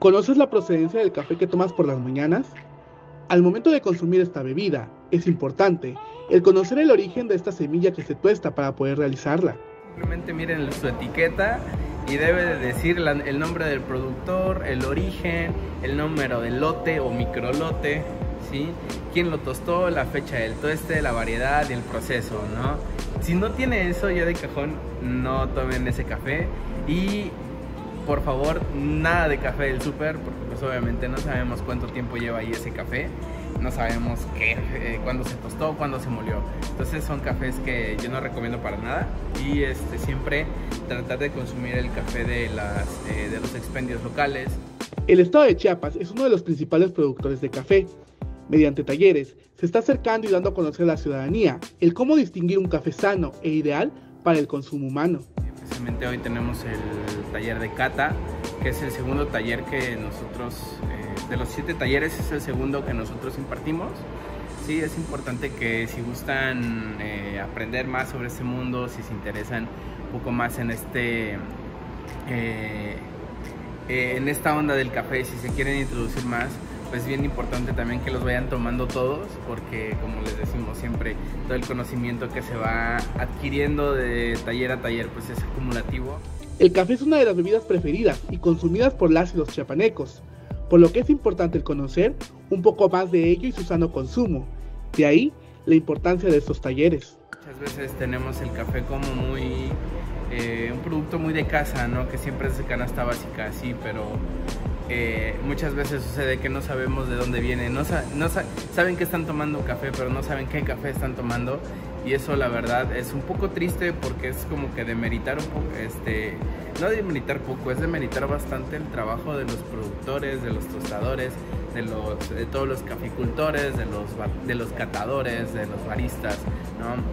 ¿Conoces la procedencia del café que tomas por las mañanas? Al momento de consumir esta bebida, es importante el conocer el origen de esta semilla que se tuesta para poder realizarla. Simplemente miren su etiqueta y debe de decir el nombre del productor, el origen, el número del lote o microlote, ¿sí? quién lo tostó, la fecha del tueste, la variedad y el proceso, ¿no? Si no tiene eso ya de cajón, no tomen ese café y por favor, nada de café del súper, porque pues obviamente no sabemos cuánto tiempo lleva ahí ese café, no sabemos qué, eh, cuándo se tostó, cuándo se molió. Entonces son cafés que yo no recomiendo para nada y este, siempre tratar de consumir el café de, las, eh, de los expendios locales. El estado de Chiapas es uno de los principales productores de café. Mediante talleres, se está acercando y dando a conocer a la ciudadanía el cómo distinguir un café sano e ideal para el consumo humano. Hoy tenemos el taller de cata, que es el segundo taller que nosotros, eh, de los siete talleres, es el segundo que nosotros impartimos. Sí, es importante que si gustan eh, aprender más sobre este mundo, si se interesan un poco más en este... Eh, en esta onda del café, si se quieren introducir más, pues bien importante también que los vayan tomando todos, porque como les decimos siempre, todo el conocimiento que se va adquiriendo de taller a taller, pues es acumulativo. El café es una de las bebidas preferidas y consumidas por las y los chiapanecos, por lo que es importante el conocer un poco más de ello y su sano consumo. De ahí la importancia de estos talleres. Muchas veces tenemos el café como muy eh, un producto muy de casa, ¿no? Que siempre es de canasta básica, sí, pero eh, muchas veces sucede que no sabemos de dónde viene, no, saben que están tomando café, pero no saben qué café están tomando y eso la verdad es un poco triste porque es como que demeritar un poco, este, no demeritar poco, es demeritar bastante el trabajo de los productores, de los tostadores, de, los, todos los caficultores, de los, catadores, de los baristas.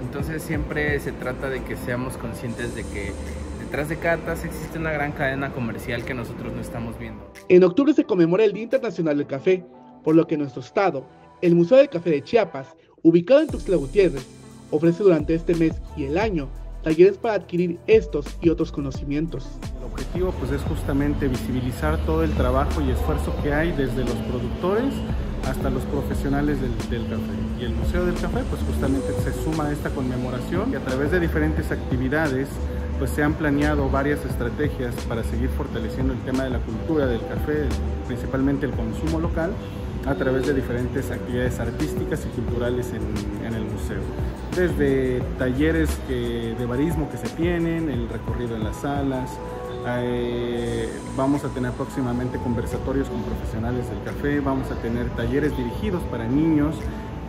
Entonces siempre se trata de que seamos conscientes de que Detrás de Catas existe una gran cadena comercial que nosotros no estamos viendo. En octubre se conmemora el Día Internacional del Café, por lo que nuestro estado, el Museo del Café de Chiapas, ubicado en Tuxtla Gutiérrez, ofrece durante este mes y el año talleres para adquirir estos y otros conocimientos. El objetivo pues es justamente visibilizar todo el trabajo y esfuerzo que hay desde los productores hasta los profesionales del, del, café. Y el Museo del Café pues justamente se suma a esta conmemoración y a través de diferentes actividades pues se han planeado varias estrategias para seguir fortaleciendo el tema de la cultura del café, principalmente el consumo local, a través de diferentes actividades artísticas y culturales en, el museo. Desde talleres de barismo que se tienen, el recorrido en las salas, eh, vamos a tener próximamente conversatorios con profesionales del café, vamos a tener talleres dirigidos para niños,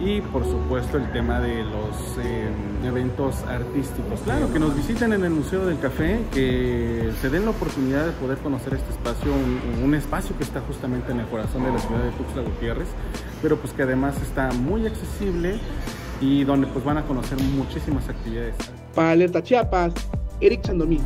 y por supuesto el tema de los eh, eventos artísticos. Claro, que nos visiten en el Museo del Café, que se den la oportunidad de poder conocer este espacio, un, espacio que está justamente en el corazón de la ciudad de Tuxtla Gutiérrez, pero pues que además está muy accesible y donde pues van a conocer muchísimas actividades. Para Alerta Chiapas, Eric Chandomí.